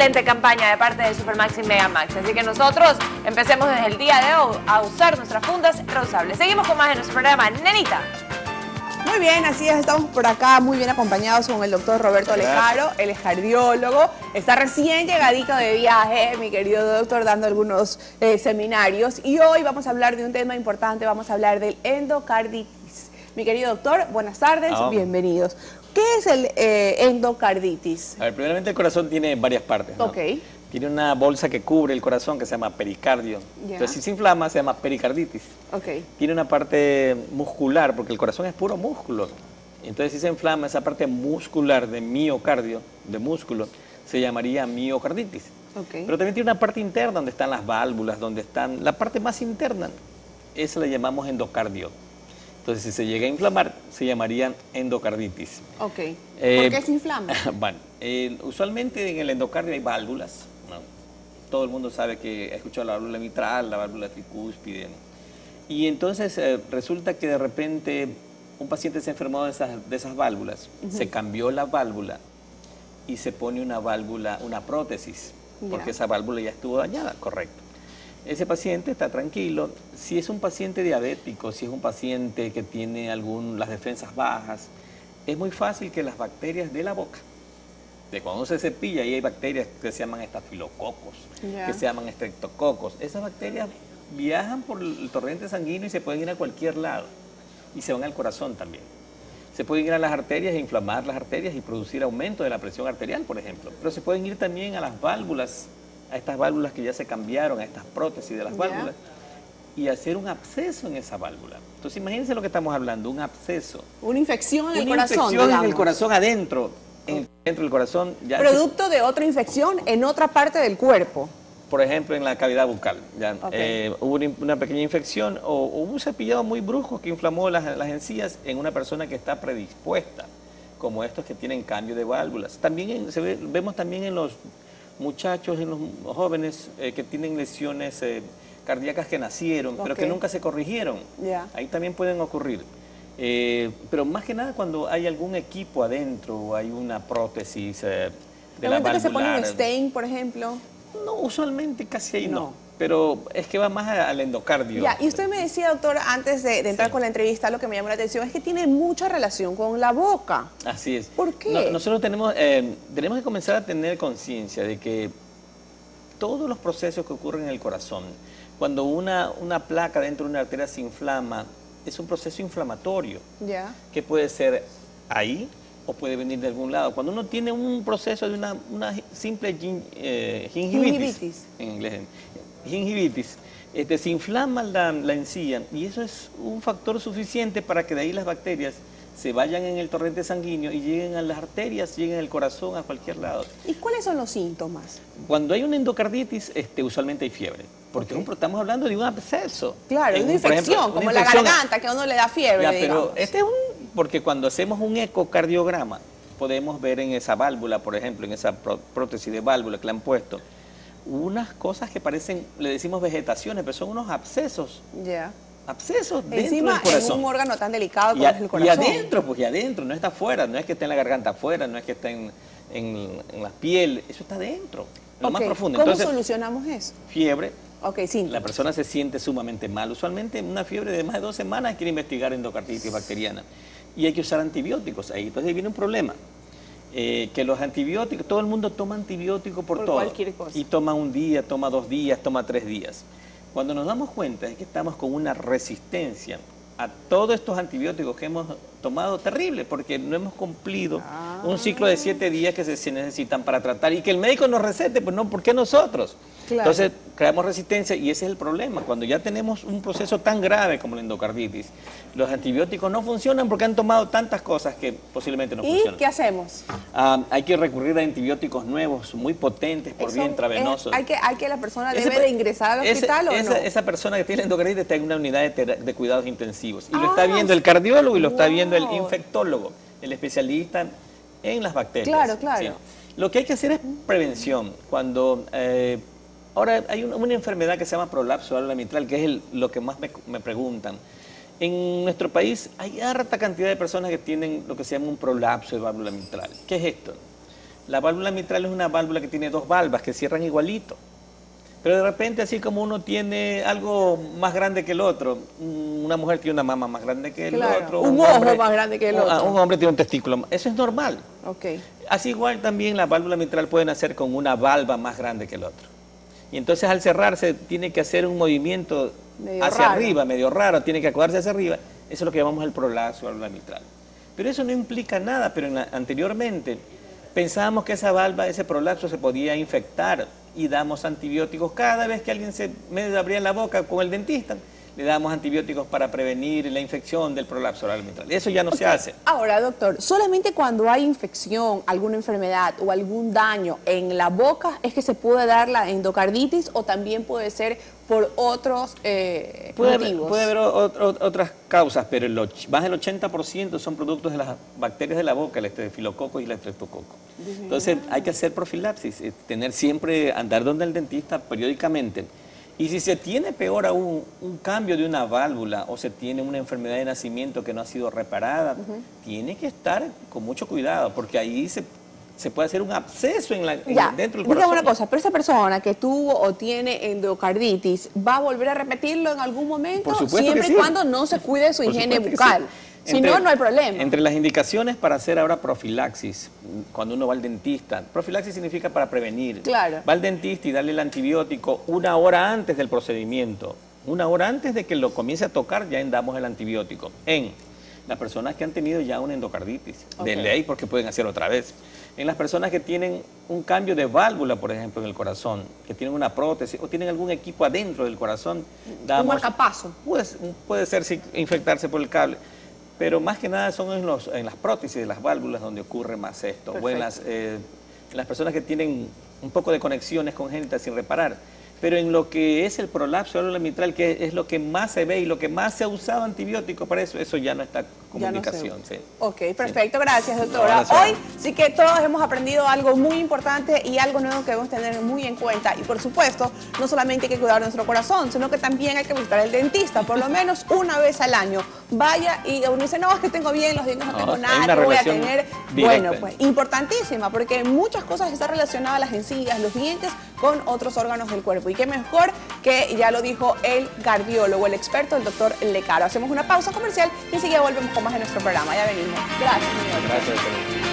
excelente campaña de parte de Supermax y Megamax. Así que nosotros empecemos desde el día de hoy a usar nuestras fundas reusables. Seguimos con más de nuestro programa. Nenita. Muy bien, así es, estamos por acá muy bien acompañados con el doctor Roberto Lejaro, es cardiólogo, está recién llegadito de viaje, mi querido doctor, dando algunos eh, seminarios y hoy vamos a hablar de un tema importante, vamos a hablar del endocarditis. Mi querido doctor, buenas tardes, Ah, bienvenidos. ¿Qué es el eh, endocarditis? A ver, primeramente el corazón tiene varias partes. ¿no? Ok. Tiene una bolsa que cubre el corazón que se llama pericardio. Ya. Entonces, si se inflama, se llama pericarditis. Ok, Tiene una parte muscular, porque el corazón es puro músculo. Entonces, si se inflama esa parte muscular de miocardio, de músculo, se llamaría miocarditis. ok. Pero también tiene una parte interna donde están las válvulas, donde están la parte más interna. Esa la llamamos endocardio. Entonces, si se llega a inflamar, se llamaría endocarditis. ok. Eh, ¿Por qué se inflama? bueno, eh, usualmente en el endocardio hay válvulas. ¿no? Todo el mundo sabe que ha escuchado la válvula mitral, la válvula tricúspide. ¿no? Y entonces eh, resulta que de repente un paciente se enfermó de esas, de esas válvulas, se cambió la válvula y se pone una válvula, una prótesis, porque esa válvula ya estuvo dañada, correcto. Ese paciente está tranquilo. Si es un paciente diabético, si es un paciente que tiene algún, las defensas bajas, es muy fácil que las bacterias de la boca, de cuando se cepilla, ahí hay bacterias que se llaman estafilococos, que se llaman estreptococos. Esas bacterias viajan por el torrente sanguíneo y se pueden ir a cualquier lado. Y se van al corazón también. Se pueden ir a las arterias e inflamar las arterias y producir aumento de la presión arterial, por ejemplo. Pero se pueden ir también a las válvulas, a estas válvulas que ya se cambiaron, a estas prótesis de las válvulas, y hacer un absceso en esa válvula. Entonces imagínense lo que estamos hablando, un absceso. Una infección en el Una corazón, infección en el corazón adentro, en el- dentro del corazón. Ya se- Producto de otra infección en otra parte del cuerpo. por ejemplo, en la cavidad bucal. Ya, eh, hubo una, una pequeña infección o, o un cepillado muy brusco que inflamó las, las encías en una persona que está predispuesta, como estos que tienen cambio de válvulas. También en- se ve- vemos también en los muchachos, en los jóvenes eh, que tienen lesiones eh, cardíacas que nacieron, pero que nunca se corrigieron. Ahí también pueden ocurrir. Eh, pero más que nada cuando hay algún equipo adentro o hay una prótesis eh, de la Realmente que se pone un valvular. stain, por ejemplo. No, usualmente casi ahí no. No. Pero es que va más al endocardio. Ya, y usted me decía, doctor, antes de, de entrar Sí. con la entrevista, lo que me llamó la atención es que tiene mucha relación con la boca. Así es. ¿Por qué? No- nosotros tenemos, eh, tenemos que comenzar a tener conciencia de que todos los procesos que ocurren en el corazón, cuando una, una placa dentro de una arteria se inflama, es un proceso inflamatorio Ya. que puede ser ahí o puede venir de algún lado. Cuando uno tiene un proceso de una, una simple gin- eh, gingivitis, Gingivitis. en inglés, gingivitis, este, se inflama la, la encía y eso es un factor suficiente para que de ahí las bacterias se vayan en el torrente sanguíneo y lleguen a las arterias, lleguen al corazón, a cualquier lado. ¿Y cuáles son los síntomas? Cuando hay una endocarditis, este, usualmente hay fiebre, porque Ok. es un- estamos hablando de un absceso. Claro, En una ejemplo, infección, una como la infección- garganta, que a uno le da fiebre, ya, pero este es un, porque cuando hacemos un ecocardiograma, podemos ver en esa válvula, por ejemplo, en esa pró- prótesis de válvula que le han puesto, unas cosas que parecen, le decimos vegetaciones, pero son unos abscesos, Ya. abscesos dentro Encima, del corazón. en un órgano tan delicado y, como a- es el y corazón. adentro, pues y adentro, no está afuera, no es que esté en la garganta afuera, no es que esté en, en- en la piel, eso está dentro, lo más profundo. ¿Cómo Entonces, solucionamos eso? fiebre, Ok, la persona se siente sumamente mal. Usualmente una fiebre de más de dos semanas quiere investigar endocarditis bacteriana y hay que usar antibióticos ahí. Entonces ahí viene un problema. Eh, que los antibióticos, todo el mundo toma antibióticos por, Por todo. cualquier cosa. Y toma un día, toma dos días, toma tres días. Cuando nos damos cuenta es que estamos con una resistencia a todos estos antibióticos que hemos tomado terrible, porque no hemos cumplido Ah. Un ciclo de siete días que se, se necesitan para tratar y que el médico nos recete, pues no, ¿por qué nosotros? Claro. Entonces creamos resistencia y ese es el problema. Cuando ya tenemos un proceso tan grave como la endocarditis, los antibióticos no funcionan porque han tomado tantas cosas que posiblemente no ¿Y funcionan. qué hacemos? Ah, hay que recurrir a antibióticos nuevos, muy potentes por vía es- intravenosa. hay, que, hay que la persona Ese debe de ingresar al ese- hospital o esa, no? esa persona que tiene endocarditis está en una unidad de, de cuidados intensivos. Y lo Ah, está viendo el cardiólogo y lo está viendo el infectólogo, el especialista en las bacterias. Claro, claro. Lo que hay que hacer es prevención. Cuando eh, ahora hay una, una enfermedad que se llama prolapso de la mitral, que es el- lo que más me, me preguntan. En nuestro país hay harta cantidad de personas que tienen lo que se llama un prolapso de válvula mitral. ¿Qué es esto? La válvula mitral es una válvula que tiene dos valvas que cierran igualito. Pero de repente, así como uno tiene algo más grande que el otro, una mujer tiene una mama más grande que el Claro, otro. un ojo más grande que el un- otro. Un hombre tiene un testículo. Eso es normal. Ok. Así igual también la válvula mitral puede nacer con una valva más grande que el otro. Y entonces al cerrarse tiene que hacer un movimiento Medio hacia raro. arriba, medio raro, tiene que acodarse hacia arriba. Eso es lo que llamamos el prolapso de la válvula mitral. Pero eso no implica nada, pero en la- anteriormente pensábamos que esa valva, ese prolapso se podía infectar y damos antibióticos cada vez que alguien se medio abría la boca con el dentista. Le damos antibióticos para prevenir la infección del prolapso oral mitral. Eso ya no se hace. Ahora, doctor, solamente cuando hay infección, alguna enfermedad o algún daño en la boca es que se puede dar la endocarditis o también puede ser por otros eh, Puede haber, motivos. puede haber o- o- otras causas, pero el más del 80% son productos de las bacterias de la boca, el estefilococo y el estreptococo. Entonces hay que hacer profilaxis, eh, tener siempre, andar donde el dentista periódicamente. Y si se tiene peor aún un cambio de una válvula o se tiene una enfermedad de nacimiento que no ha sido reparada, tiene que estar con mucho cuidado, porque ahí se, se puede hacer un absceso en la, en- Ya, dentro del dígame corazón. una cosa, pero esa persona que tuvo o tiene endocarditis, ¿va a volver a repetirlo en algún momento? Por supuesto Siempre y sí. cuando no se cuide su Por higiene bucal. sí. Si Entre- no, no hay problema. Entre las indicaciones para hacer ahora profilaxis, cuando uno va al dentista, profilaxis significa para prevenir. Claro. Va al dentista y darle el antibiótico una hora antes del procedimiento. Una hora antes de que lo comience a tocar, ya damos el antibiótico. En las personas que han tenido ya una endocarditis, de Ok. ley, porque pueden hacer otra vez. En las personas que tienen un cambio de válvula, por ejemplo, en el corazón, que tienen una prótesis o tienen algún equipo adentro del corazón, damos... marcapaso. Puede, puede ser infectarse por el cable, pero más que nada son en, los, en las prótesis de las válvulas donde ocurre más esto, o en las, eh, las personas que tienen un poco de conexiones congénitas sin reparar. Pero en lo que es el prolapso de la válvula mitral, que es lo que más se ve y lo que más se ha usado antibiótico para eso, eso ya no está no sí. Ok, perfecto, gracias doctora. No. Hoy sí que todos hemos aprendido algo muy importante y algo nuevo que debemos tener muy en cuenta. Y por supuesto, no solamente hay que cuidar nuestro corazón, sino que también hay que visitar al dentista, por lo menos una vez al año. Vaya y uno dice, no, es que tengo bien los dientes, no, tengo hay nada, que voy a tener. directa. Bueno, pues importantísima, porque muchas cosas están relacionadas las encías, los dientes con otros órganos del cuerpo. Y qué mejor que ya lo dijo el cardiólogo, el experto, el doctor Lecaro. Hacemos una pausa comercial y enseguida volvemos con más de nuestro programa. Ya venimos. Gracias, señor. Gracias. doctor.